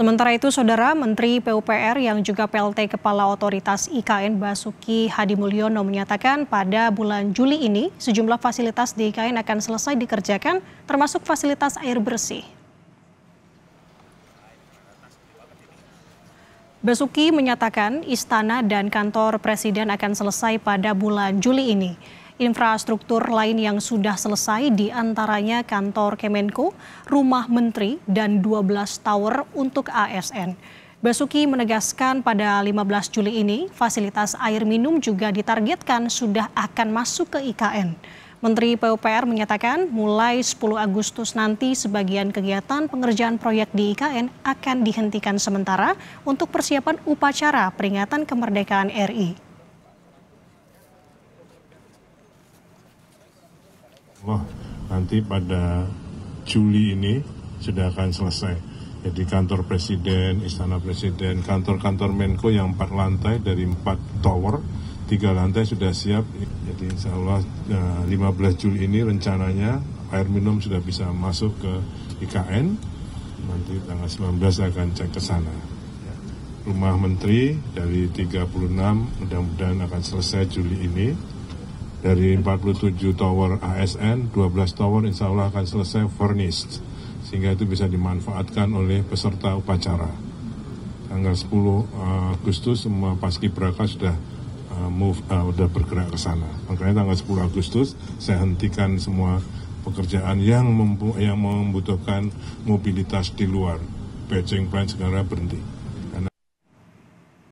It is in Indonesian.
Sementara itu, Saudara Menteri PUPR yang juga PLT Kepala Otoritas IKN Basuki Hadi Mulyono menyatakan pada bulan Juli ini sejumlah fasilitas di IKN akan selesai dikerjakan termasuk fasilitas air bersih. Basuki menyatakan istana dan kantor presiden akan selesai pada bulan Juli ini. Infrastruktur lain yang sudah selesai di antaranya kantor Kemenko, rumah menteri, dan 12 tower untuk ASN. Basuki menegaskan pada 15 Juli ini fasilitas air minum juga ditargetkan sudah akan masuk ke IKN. Menteri PUPR menyatakan mulai 10 Agustus nanti sebagian kegiatan pengerjaan proyek di IKN akan dihentikan sementara untuk persiapan upacara peringatan kemerdekaan RI. Wah, nanti pada Juli ini sudah akan selesai. Jadi kantor presiden, istana presiden, kantor-kantor Menko yang empat lantai dari empat tower tiga lantai sudah siap. Jadi insya Allah 15 eh, Juli ini rencananya air minum sudah bisa masuk ke IKN. Nanti tanggal 19 akan cek ke sana. Rumah Menteri dari 36 mudah-mudahan akan selesai Juli ini. Dari 47 tower ASN, 12 tower insya Allah akan selesai furnished. Sehingga itu bisa dimanfaatkan oleh peserta upacara. Tanggal 10 eh, Agustus semua paski braka sudah Uh, move uh, udah bergerak ke sana. Makanya tanggal 10 Agustus saya hentikan semua pekerjaan yang, yang membutuhkan mobilitas di luar. Beijing Plan segera berhenti.